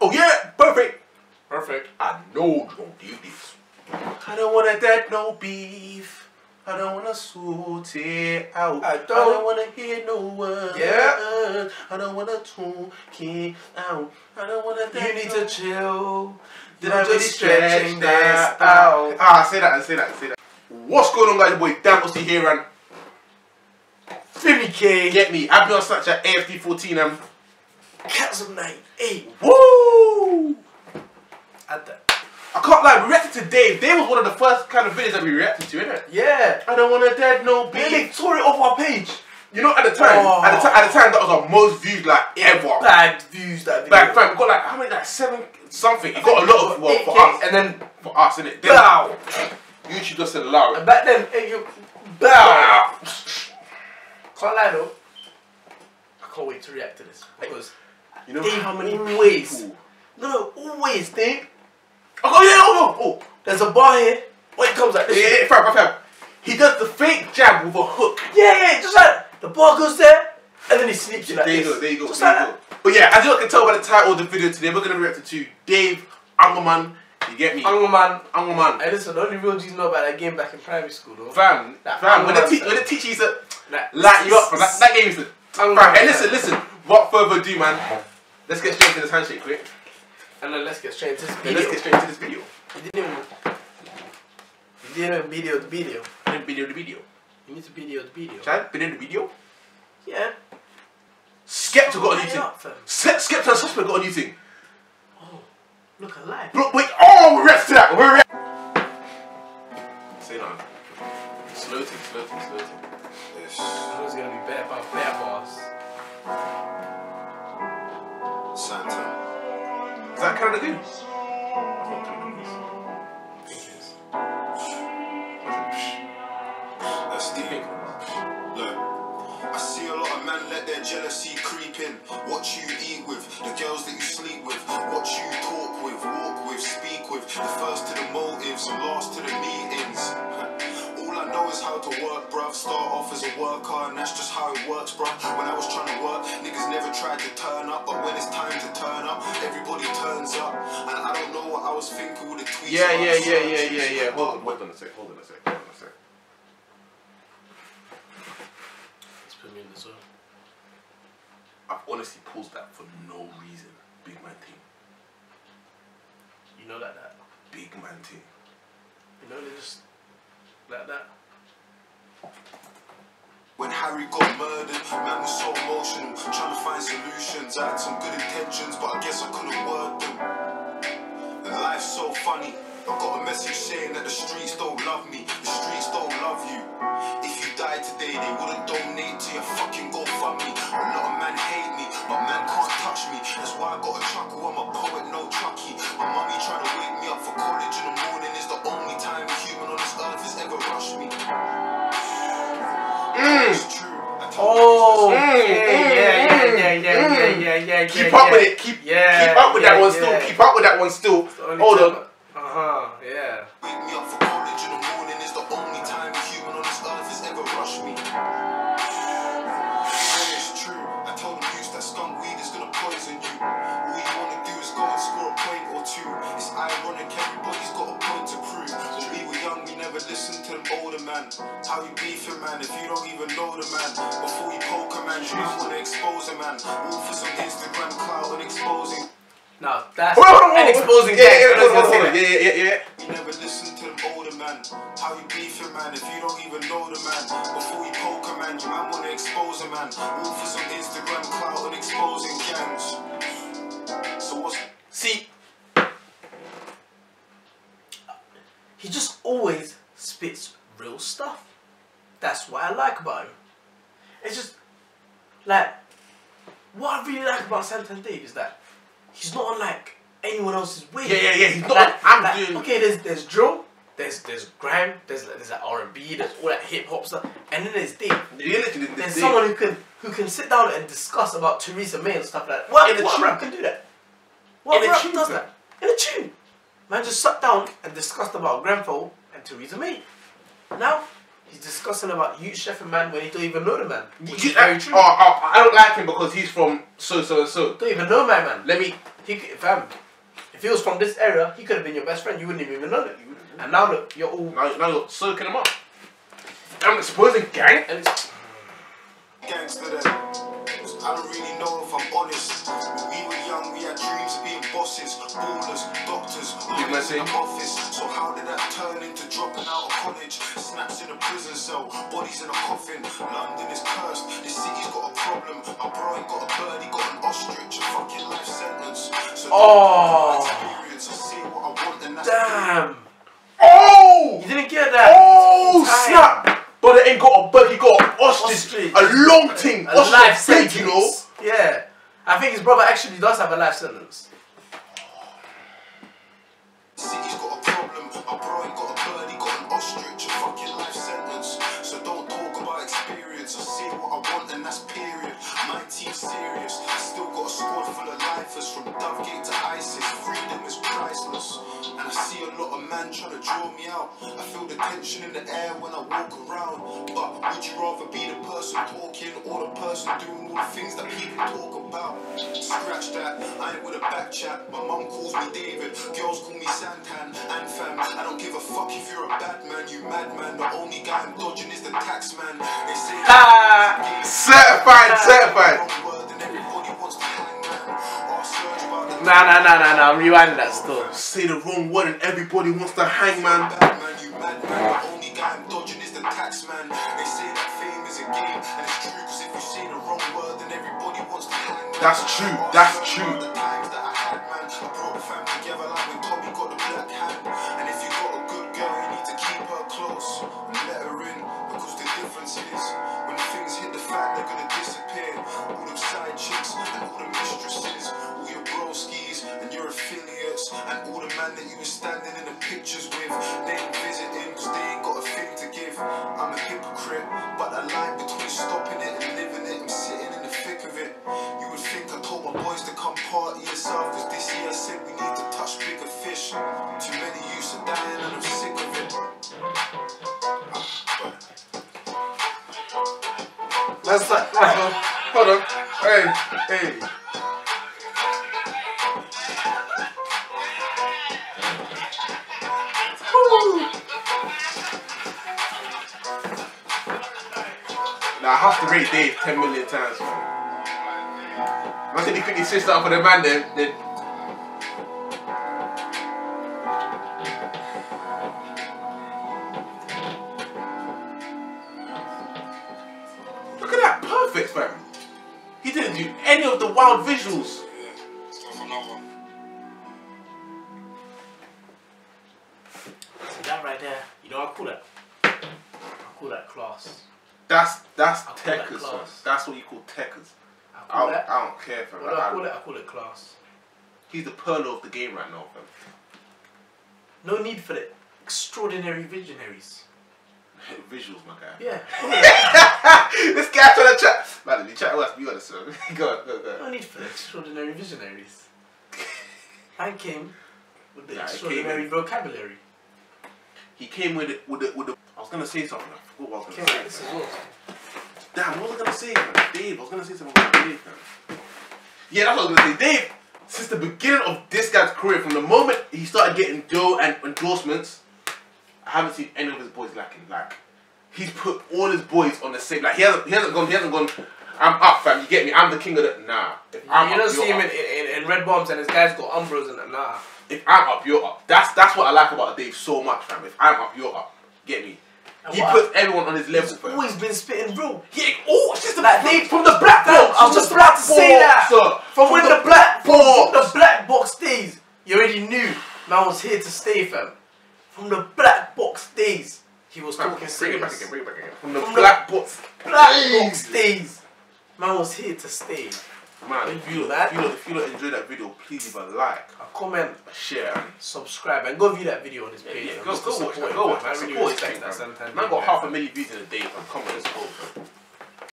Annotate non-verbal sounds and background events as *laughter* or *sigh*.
Oh yeah, perfect. Perfect. I know you don't do this. I don't wanna dead no beef. I don't wanna sort it out. I I don't- don't wanna hear no words. Yeah. I don't wanna talk it out. I don't wanna. You need to chill. Did You're I really just stretch stretching that this out? out. Ah, say that, say that, say that. What's going on, guys? Your boy Dan Osi here, and 50k. get me. I've been on such Snapchat AFD14 and Cats of night. Eight. woo! At the. I can't lie, we reacted to Dave. Dave was one of the first kind of videos that we reacted to, innit? Yeah. I don't wanna dead no beef. they tore it off our page. You know, at the time, Oh. at the time, at the time, that was our most viewed like ever. Bad views that video. Fam, we got like how many, like seven something. It got a lot of well, for 8K, us, And then for us, innit? Then bow. YouTube just said allow it. And back then, eh, you bow. Wow. Can't lie though. I can't wait to react to this because You know Dave how many always- people? no, no, always think Oh yeah, oh, oh, there's a bar here. When it comes like this, Yeah, yeah, fam, fam. He does the fake jab with a hook. yeah, yeah, just like the bar goes there, and then he sneaks you like there you this. go, there you go, Just there like you go. But yeah, as you can tell by the title of the video today, we're gonna react to Dave Angerman. You get me? that. Angle man. Angerman. Hey, listen, the only real G's know about that game back in primary school though. Fam, That fam, when the, Angerman te- style. when the teacher used to Like, light you up, fam, that, that game used to. Angerman Fam, hey, listen, listen. What further ado, man? Let's get straight to this handshake, quick. And then let's get straight into this Then video. let's get straight to this video. You didn't even. You didn't even video the video. Then video the video. You need to video the video. Chad, video the video. Yeah. Skepta got a new thing. up, Skepta and Suspect got a new thing. Oh, look alive. Look, wait, oh, we're reacting to that. We're reacting. Say no. Slow thing, slow thing, slow thing. I know it's gonna be better, but better Look, I see a lot of men let their jealousy creep in. What you eat with, the girls that you sleep with, what you talk with, walk with, speak with. The first to the motives and last to the meetings. All I is how to work, bruv. Start off as a worker, and that's just how it works, bruv. When I was trying to work, niggas never tried to turn up, but when it's time to turn up, everybody turns up. And I don't know what I was thinking with the tweets. Yeah, about yeah, yeah, yeah, yeah, yeah. Hold on, hold on a sec, hold on a sec, hold on a sec. Let's put me in the zone. I've honestly paused that for no reason. Big man thing. You know like that. Big man thing. You know they just like that. When Harry got murdered, man was so emotional, trying to find solutions. I had some good intentions, but I guess I couldn't word them. And life's so funny. I got a message saying that the streets don't love me, the streets don't love you. If you died today, they wouldn't donate to your fucking GoFundMe. A lot of men hate me, but man can't touch me. That's why I got a chuckle. I'm a poet, no Chucky. My mummy trying to wake me up for college in the morning is the yeah, yeah, yeah. Keep yeah, up yeah. with it. Keep Yeah, keep up with that yeah, one still. Keep up with that one still. Hold on. Uh-huh, yeah. Wake me up for college in the morning is the only time a human on this earth has ever rushed me. Yeah, it's true. I told him use that skunk weed is gonna poison you. All you wanna do is go and score a point or two. It's ironic, everybody's got a point to prove. When we were young, we never listened to them older man. How you beefing, man, if you don't even know the man. Before you poke a man, you man. All for some Instagram clout and exposing. Now that's Hold on, hold on, an exposing Yeah, gang. yeah, I hold on, hold on. yeah, yeah, yeah, yeah. You never listen to them older man. How you beefing, man, if you don't even know the man. Before you poke a man, you man wanna expose a man. All for some Instagram clout and exposing gangs. So what's See, He just always spits real stuff. That's what I like about him. It's just like what I really like about Santan Dave is that he's not on like anyone else's way. Yeah, yeah, yeah, he's not- Like, I'm like, doing- okay. There's there's drill, there's there's grime, there's there's like R and B, there's all that hip hop stuff, and then there's Dave. you literally There's this. someone who can who can sit down and discuss about Theresa May and stuff like that. What, In what tune. rap can do that? What In a rap tune, does that? In a tune. Man just sat down and discussed about Grenfell and Theresa May. Now he's discussing about you chef Sheffield man when he don't even know the man. Which You- is very I, true. oh, oh, I don't like him because he's from so so and so. Don't even know my man. Let me He could, fam. If he was from this area, he could have been your best friend. You wouldn't have even known it. And now look, you're all. Now, now you're soaking them up. I'm exposing gang. And it's, gangster then. I don't really know if I'm honest. When we were young, we had dreams of being bosses, ballers, doctors, lawyers in the office. So how did that turn into dropping out of college? Snaps in a prison cell, bodies in a coffin. London is cursed. This city's got a problem. My bro ain't got a bird, he got an ostrich. A fucking life sentence. So Oh. Actually does have a life sentence. He. So don't talk about experience. I what I want, period. My team's serious. Still got a squad full of lifers from Dovegate to ISIS. Freedom is priceless. Man trying to draw me out. I feel the tension in the air when I walk around. But would you rather be the person talking or the person doing all the things that people talk about? Scratch that, I ain't with a back chat. My mum calls me David, girls call me Santan and fam. I don't give a fuck if you're a bad man, you madman. The only guy I'm dodging is the tax man. They say Ah. Certified, certified. Nah, nah, nah, nah, nah. I'm rewinding that still. Say the wrong word and everybody wants to hang, man. Bad man, you mad man. The only guy I'm dodging is the tax man. They say that fame is a game, and it's true. Cause if you say the wrong word, then everybody wants to hang man. That's true, that's true. Man that you were standing in the pictures with, they ain't visiting because they ain't got a thing to give. I'm a hypocrite, but the line between stopping it and living it, I'm sitting in the thick of it. You would think I told my boys to come party yourself, because this year I said we need to touch bigger fish. Too many youths are dying and I'm sick of it. That's like, Hold on. Hey, hey. I have rate Dave 10 million times, man. He quickly switched up for the man then. then Look at that, perfect, fam. He didn't do any of the wild visuals. That's that's I call that techers, class. That's what you call techers. I I don't, that. I don't care, fam. What do I call I- it? I call it class. He's the pearl of the game right now, fam. No need for the extraordinary visionaries. *laughs* Visuals, my guy. Yeah. *laughs* this guy trying to chat. Man, you chat with us, be honest, sir. *laughs* go on, go on, go. No need for the extraordinary visionaries. I came with the Yeah, extraordinary in- vocabulary. He came with it, with it, with the. I was gonna say something. I forgot what I was gonna say. this fam. as well. Damn, what was I gonna say. Dave. I was gonna say something about Dave, man. Yeah, that's what I was gonna say. Dave, since the beginning of this guy's career, from the moment he started getting dough and endorsements, I haven't seen any of his boys lacking. Like, he's put all his boys on the same. Like, he hasn't, he hasn't gone, he hasn't gone. I'm up, fam. You get me? I'm the king of the. Nah. If I'm you up, don't see him in, in, in red bombs and his guys got umbros and. Nah. If I'm up, you're up. That's that's what I like about Dave so much, fam. If I'm up, you're up. Get me? He what puts everyone on his level, He's always been spitting real. Yeah, oh, it's just the Like, from, they- from the black box. I was just the about to say that. sir. From, when the, black box. from the black box days, you already knew man was here to stay, fam. From the black box days, he was Fam, talking Bring it back again. Bring it back again. From the From the- box. Black box days, man was here to stay. Man, If you that- if you, if you don't enjoy that video, please leave a like, A comment, a share, subscribe, and go view that video on his page. yeah, fam, go, to go watch him, Go watch I that. really respect that. Man got half a million views in a day, fam. Come